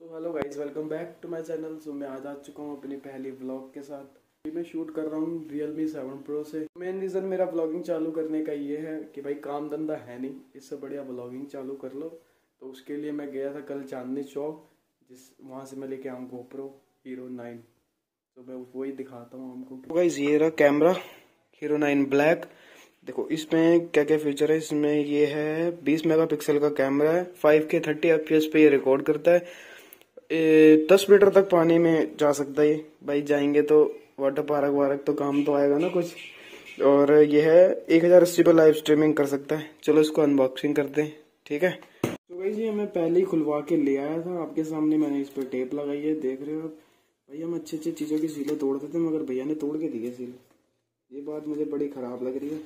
So hello guys welcome back to my channel so मैं आज आ चुका हूँ अपनी पहली व्लॉग के साथ। मैं शूट कर रहा हूँ रियल मी सेवन प्रो से। मेन रीज़न मेरा व्लॉगिंग चालू करने का ये है कि भाई काम धंधा है नहीं। इससे बढ़िया व्लॉगिंग चालू कर लो। तो उसके लिए मैं गया था कल चांदनी चौक, जिस वहाँ से मैं लेके आऊँ गोप्रो हीरो नाइन तो मैं वही दिखाता हूँ हमको गाइस ये रहा कैमरा हीरो नाइन ब्लैक देखो, इसमें क्या क्या फीचर है? इसमें ये है 20 मेगापिक्सल का कैमरा है 5K 30 एफपीएस पे ये रिकॉर्ड करता है। दस मीटर तक पानी में जा सकता है। भाई, जाएँगे तो वाटर पार्क वारक तो काम तो आएगा ना कुछ। और ये है, एक हज़ार अस्सी पर लाइव स्ट्रीमिंग कर सकता है। चलो इसको अनबॉक्सिंग करते हैं, ठीक है? तो भाई जी, हमें पहले ही खुलवा के ले आया था। आपके सामने मैंने इस पर टेप लगाई है, देख रहे हो आप। भाई, हम अच्छी अच्छी चीज़ों की सीलें तोड़ते थे, मगर भैया ने तोड़ के दी है सील। ये बात मुझे बड़ी ख़राब लग रही है।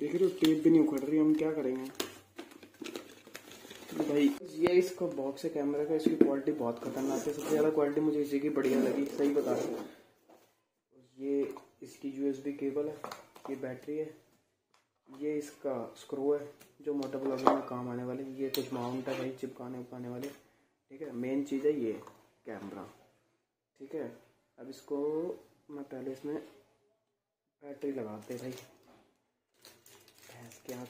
देख रहे हो टेप भी नहीं उखड़ रही, हम क्या करेंगे? भाई, ये इसका बॉक्स है कैमरे का, इसकी क्वालिटी बहुत खतरनाक है। सबसे ज़्यादा क्वालिटी मुझे इसी की बढ़िया लगी, सही बता रहा हूँ। ये इसकी यूएसबी केबल है, ये बैटरी है, ये इसका स्क्रू है, जो मोटर ब्लॉगिंग में काम आने वाले ये कुछ माउंट है भाई, चिपकाने उपाने वाले। ठीक है मेन चीज़ है ये कैमरा ठीक है, अब इसको मैं पहले इसमें बैटरी लगाते भाई। भैंस के हाथ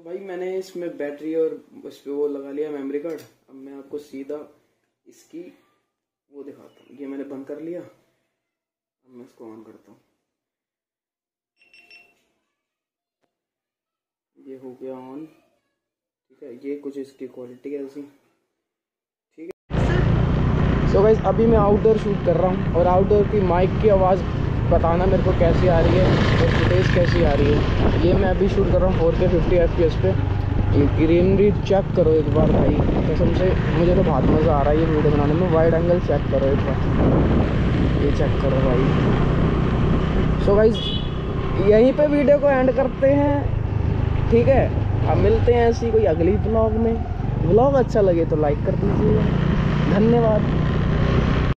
तो भाई मैंने इसमें बैटरी और उस पर वो लगा लिया मेमोरी कार्ड अब मैं आपको सीधा इसकी वो दिखाता हूँ। ये मैंने बंद कर लिया। अब मैं इसको ऑन करता हूँ। ये हो गया ऑन ठीक है, ये कुछ इसकी क्वालिटी है ऐसी। ठीक है। सो गाइज़ अभी मैं आउटडोर शूट कर रहा हूँ और आउटडोर की माइक की आवाज़ बताना मेरे को कैसी आ रही है और फुटेज कैसी आ रही है। ये मैं अभी शूट कर रहा हूँ four K fifty F P S पे। ग्रीनरी चेक करो एक बार भाई। कसम से मुझे तो बहुत मज़ा आ रहा है ये वीडियो बनाने में। वाइड एंगल चेक करो एक बार। ये चेक करो भाई। सो गाइज़ यहीं पे वीडियो को एंड करते हैं। ठीक है? अब मिलते हैं ऐसी कोई अगली ब्लॉग में। ब्लॉग अच्छा लगे तो लाइक कर दीजिए धन्यवाद।